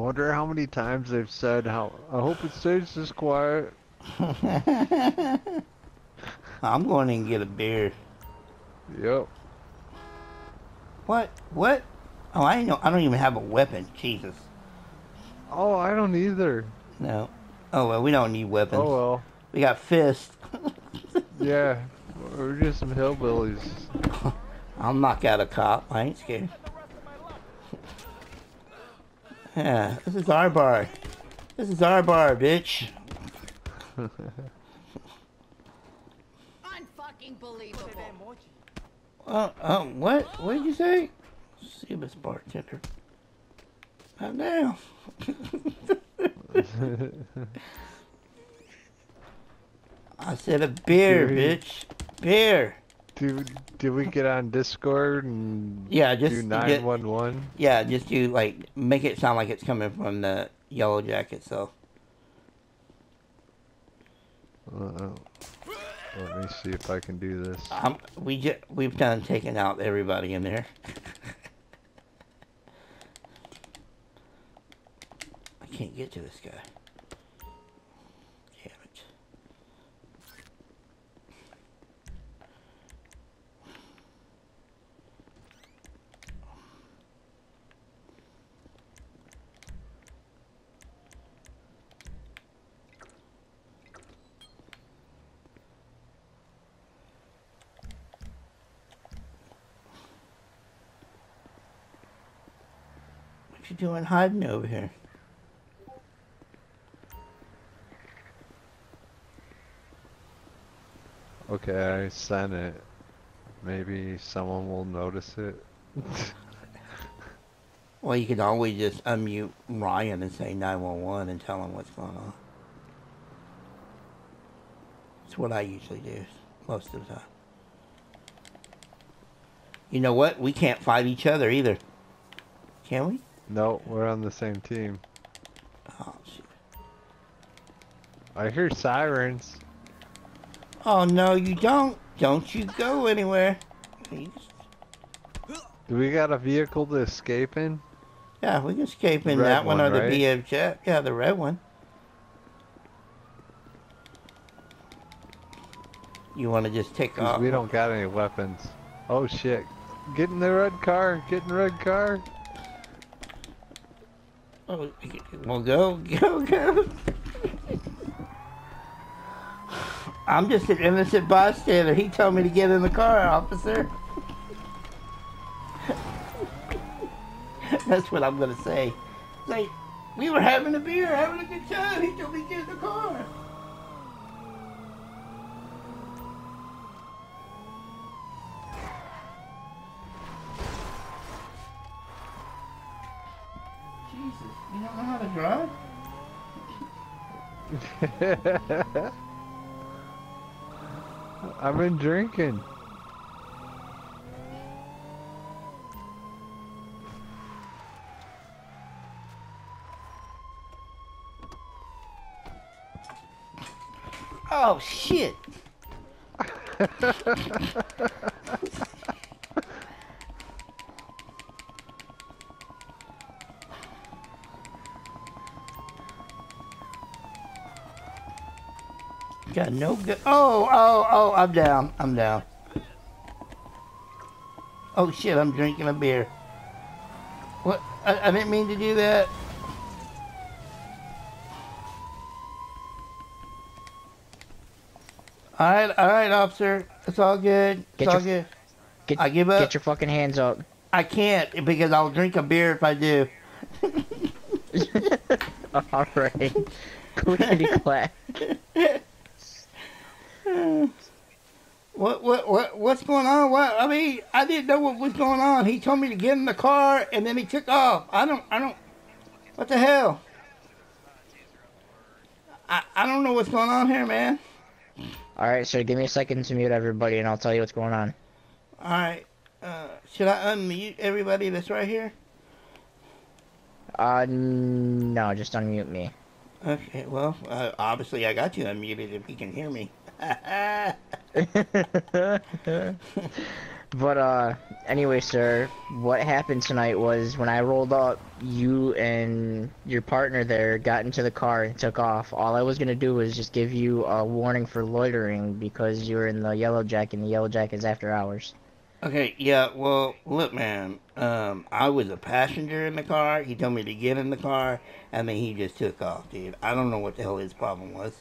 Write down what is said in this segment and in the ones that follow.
I wonder how many times they've said how I hope it stays this quiet. I'm going in and get a beer. Yep. What? What? Oh, I know. I don't even have a weapon. Jesus. Oh, I don't either. No. Oh well, we don't need weapons. Oh well. We got fists. Yeah. We're just some hillbillies. I'll knock out a cop. I ain't scared. Yeah, this is our bar. This is our bar, bitch. Unfucking believable. Uh, uh, what? What did you say? See this bartender. Not now. I said a beer, Dude. bitch. Beer. Do do we get on Discord and Yeah, just do nine one one? Yeah, just do like make it sound like it's coming from the yellow jacket. So Uh, Let me see if I can do this. um, we just we've done taken out everybody in there. I can't get to this guy. Damn it. What you doing hiding over here? Okay, I sent it. Maybe someone will notice it. Well, you can always just unmute Ryan and say 911 and tell him what's going on. That's what I usually do most of the time. You know what? We can't fight each other either. Can we? No, we're on the same team. Oh, shit. I hear sirens. Oh, no, you don't. Don't you go anywhere. Just- Do we got a vehicle to escape in? Yeah, we can escape in Red that one, one, or the right? BF jet. Yeah, the red one. You want to just take off? we don't got any weapons. Oh shit. Get in the red car. Get in the red car. Oh, well, go, go, go. I'm just an innocent bystander. He told me to get in the car, officer. That's what I'm gonna say. Like, we were having a beer, having a good time. He told me to get in the car. Jesus, you don't know how to drive? I've been drinking. Oh shit! Got no good. Oh, oh, oh! I'm down. I'm down. Oh shit! I'm drinking a beer. What? I, I didn't mean to do that. All right, all right, officer. It's all good. It's Get all your- good. Get, I give up. Get your fucking hands up. I can't because I'll drink a beer if I do. All right. Clickety clack. What what what what's going on? What I mean, I didn't know what was going on. He told me to get in the car and then he took off. I don't I don't what the hell? I I don't know what's going on here, man. All right, so give me a second to mute everybody, and I'll tell you what's going on. All right. Uh, should I unmute everybody that's right here? Uh, no, just unmute me. Okay, well, uh, obviously I got you unmuted if you can hear me. but uh, anyway, sir, what happened tonight was when I rolled up, you and your partner there got into the car and took off. All I was gonna do was just give you a warning for loitering because you were in the Yellow Jack, and the Yellow Jack is after hours. Okay, yeah, well, look, man, um, I was a passenger in the car. He told me to get in the car, and then he just took off, dude. I don't know what the hell his problem was.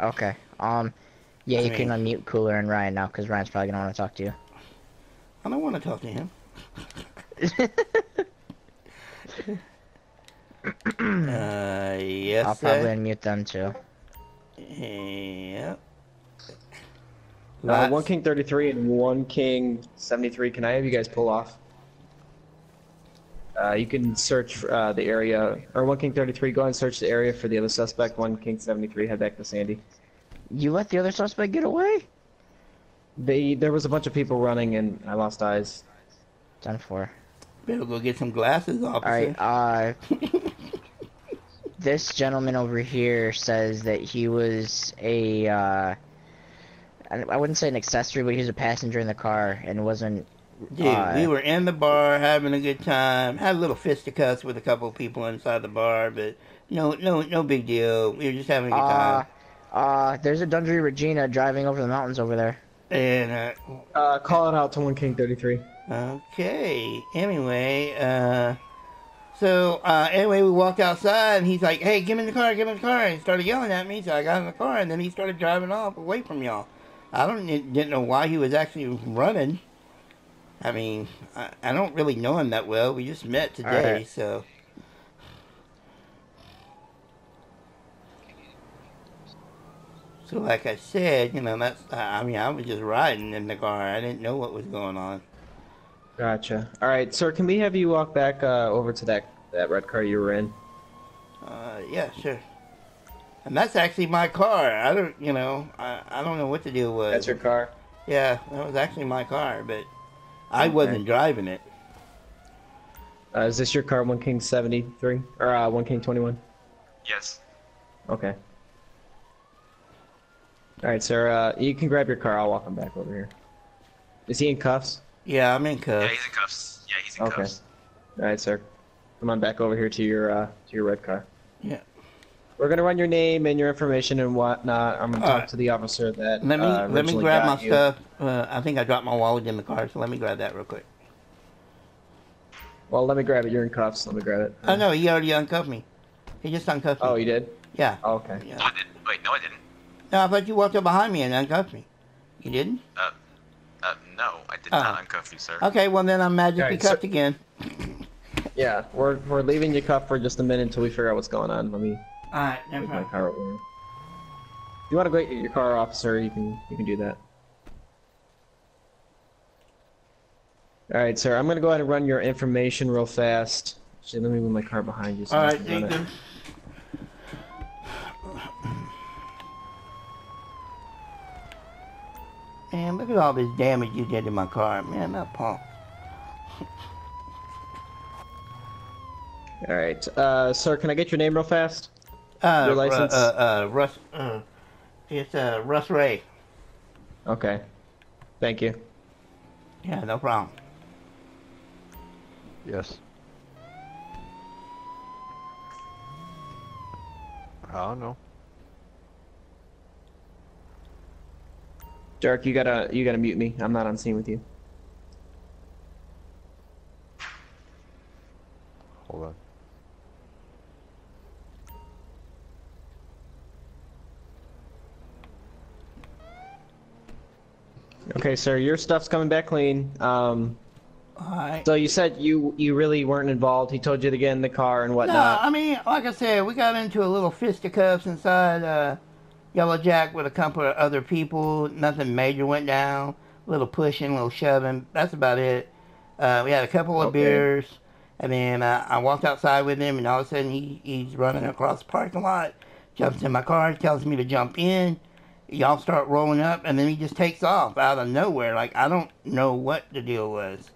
Okay. Um, yeah, I you can unmute Cooler and Ryan now because Ryan's probably gonna want to talk to you. I don't want to talk to him. Uh, yes, I'll sir. probably unmute them too. Yep. Uh, one king 33 and one king 73. Can I have you guys pull off? Uh, you can search uh, the area, or one king 33. Go ahead and search the area for the other suspect. One king 73. Head back to Sandy. You let the other suspect get away? They there was a bunch of people running, and I lost eyes. Done for. Better go get some glasses, officer. All right. Uh, this gentleman over here says that he was a. Uh, I I wouldn't say an accessory, but he was a passenger in the car and wasn't. Dude, uh, we were in the bar having a good time. Had a little fisticuffs with a couple of people inside the bar, but no, no, no big deal. We were just having a good Uh, time. uh, there's a Dundry Regina driving over the mountains over there. And uh, Uh, call it out to one king 33. Okay. Anyway, uh, so uh, anyway, we walked outside, and he's like, "Hey, get me in the car, get me in the car!" And he started yelling at me, so I got in the car, and then he started driving off away from y'all. I don't didn't know why he was actually running. I mean, I, I don't really know him that well. We just met today, Alright. so. So, like I said, you know, that's. I I mean, I was just riding in the car. I didn't know what was going on. Gotcha. All right, sir. Can we have you walk back uh, over to that that red car you were in? Uh, yeah, sure. And that's actually my car. I don't, you know, I, I don't know what the deal was. That's your car. Yeah, that was actually my car, but I Okay. wasn't driving it. Uh, is this your car, one king 73 or uh, one king 21? Yes. Okay. All right, sir. Uh, you can grab your car. I'll walk him back over here. Is he in cuffs? Yeah, I'm in cuffs. Yeah, cuffs. he's in cuffs. Yeah, he's in Okay. cuffs. All right, sir. Come on back over here to your uh, to your red car. Yeah. We're gonna run your name and your information and whatnot. I'm gonna talk Alright. to the officer that Let me uh, let me grab my you. stuff. Uh, I think I dropped my wallet in the car, so let me grab that real quick. Well, let me grab it. You're in cuffs. Let me grab it. Oh no, he already uncuffed me. He just uncuffed me. Oh, you did? yeah. Oh, okay. No, yeah. I didn't. Wait, no, I didn't. No, I thought you walked up behind me and uncuffed me. You didn't? Uh, uh, no, I did Oh. not uncuff you, sir. Okay, well then I'm magically Alright, so- cuffed again. Yeah, we're we're leaving you cuffed for just a minute until we figure out what's going on. Let me All right, never take my mind. car over. If you want to go get your car, officer, you can you can do that. All right, sir. I'm gonna go ahead and run your information real fast. Actually, let me move my car behind you. So All I right, can run it. Man, look at all this damage you did to my car. Man, that pump. All right, uh, sir. Can I get your name real fast? Uh, Your license? Uh, uh, Russ. Uh, it's uh, Russ Ray. Okay. Thank you. Yeah, no problem. Yes. I don't know. Derek, you gotta you gotta mute me. I'm not on scene with you. Hold on. Okay, sir. Your stuff's coming back clean. Um, right. so you said you you really weren't involved. He told you to get in the car and whatnot. No. I mean, like I said, we got into a little fisticuffs inside uh, Yellow Jack with a couple of other people. Nothing major went down. A little pushing, a little shoving. That's about it. Uh, we had a couple of Okay. beers, and then uh, I walked outside with him, and all of a sudden he, he's running across the parking lot, jumps in my car, tells me to jump in. Y'all start rolling up, and then he just takes off out of nowhere. Like I don't know what the deal was.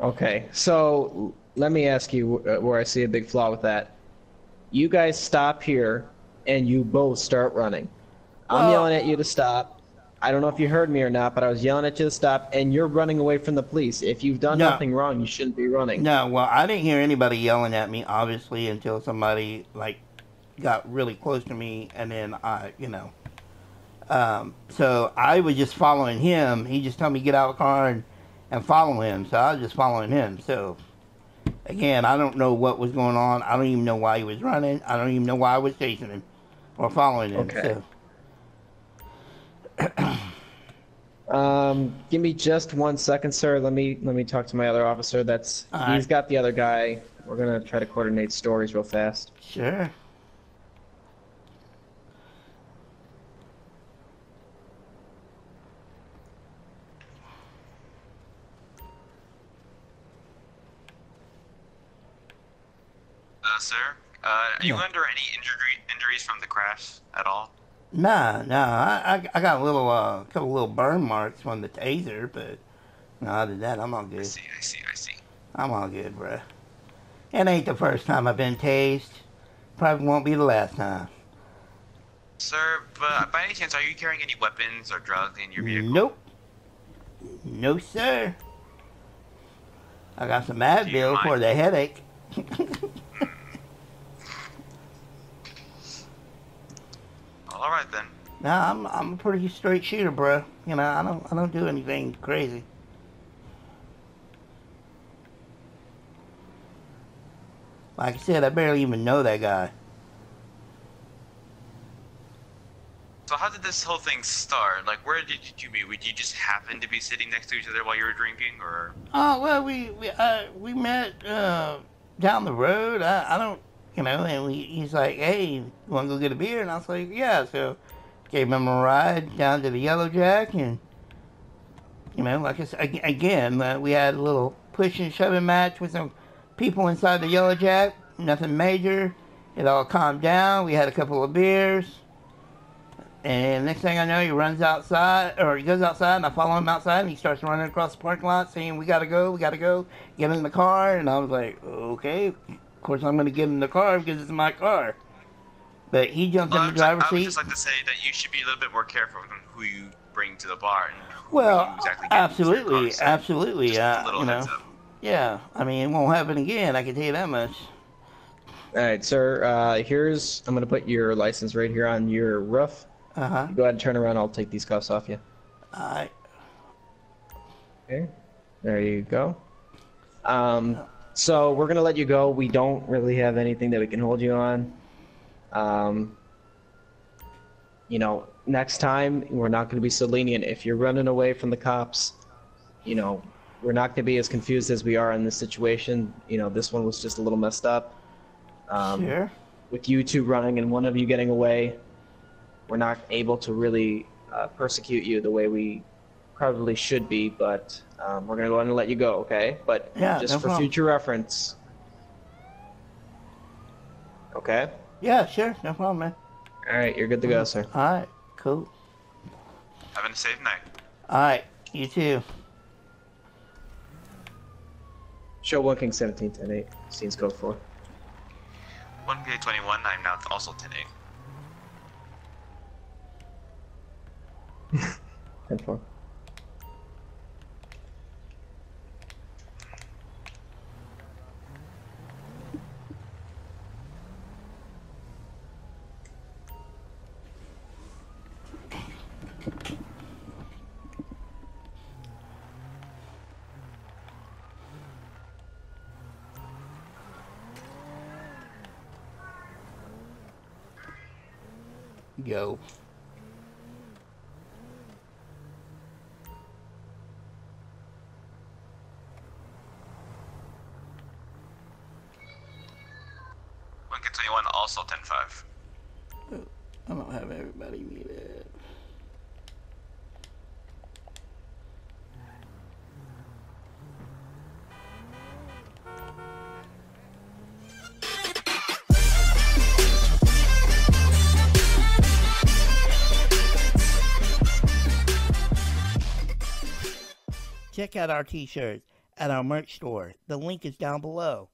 Okay, so let me ask you uh, where I see a big flaw with that. You guys stop here, and you both start running. I'm Well- yelling at you to stop. I don't know if you heard me or not, but I was yelling at you to stop, and you're running away from the police. If you've done No. nothing wrong, you shouldn't be running. No, well, I didn't hear anybody yelling at me, obviously, until somebody like got really close to me, and then I, you know. Um, so I was just following him. He just told me to get out of the car and, and follow him. So I was just following him. So again, I don't know what was going on. I don't even know why he was running. I don't even know why I was chasing him or following him. Okay. So Um, give me just one second, sir. Let me let me talk to my other officer. That's All he's right. got the other guy. We're gonna try to coordinate stories real fast. sure. Uh, sir, uh, are you Yeah. under any injury injuries from the crash at all? Nah, nah. I, I, I got a little, uh, couple little burn marks from the taser, but no, other than that, I'm all good. I see, I see, I see. I'm all good, bruh. It ain't the first time I've been tased. Probably won't be the last time. Sir, but by any chance, are you carrying any weapons or drugs in your vehicle? Nope. No, sir. I got some Advil for the headache. All right then. Nah, I'm I'm a pretty straight shooter, bruh. You know, I don't I don't do anything crazy. Like I said, I barely even know that guy. So how did this whole thing start? Like, where did you meet? Would you just happen to be sitting next to each other while you were drinking, or? Oh well, we we uh, we met uh, down the road. I, I don't, you know, and we, he's like, "Hey, you want to go get a beer?" And I was like, "Yeah." So gave him a ride down to the Yellow Jack, and you know, like I said, again, uh, we had a little push and shoving match with some people inside the Yellow Jack. Nothing major. It all calmed down. We had a couple of beers. And next thing I know, he runs outside, or he goes outside, and I follow him outside, and he starts running across the parking lot, saying, "We gotta go, we gotta go, get in the car." And I was like, "Okay." Of course, I'm gonna get in the car because it's my car. But he jumped Well, in the would, I would seat. just like to say that you should be a little bit more careful on who you bring to the bar and well, exactly get into your absolutely, car, so absolutely. just Uh, a little you know, up. yeah. I mean, it won't happen again. I can tell you that much. All right, sir. Uh, here's I'm gonna put your license right here on your roof. Uh huh. Go ahead and turn around. I'll take these cuffs off you. I Okay. There you go. Um, so we're gonna let you go. We don't really have anything that we can hold you on. Um, you know, next time we're not gonna be so lenient. If you're running away from the cops, you know, we're not gonna be as confused as we are in this situation. You know, this one was just a little messed up. Um, sure. with you two running and one of you getting away, we're not able to really uh, persecute you the way we probably should be, but um, we're going to go ahead and let you go, okay? But Yeah, just no for problem. future reference. Okay? Yeah, sure. No problem, man. All right, you're good to go, sir. All right. Cool. Having a safe night. All right. You too. Show 1 King 17 10 8. Scenes code 4. 1K21, I'm now also 10A. 10 4. K twenty one also ten five. I don't have everybody muted. Check out our t-shirts at our merch store. The link is down below.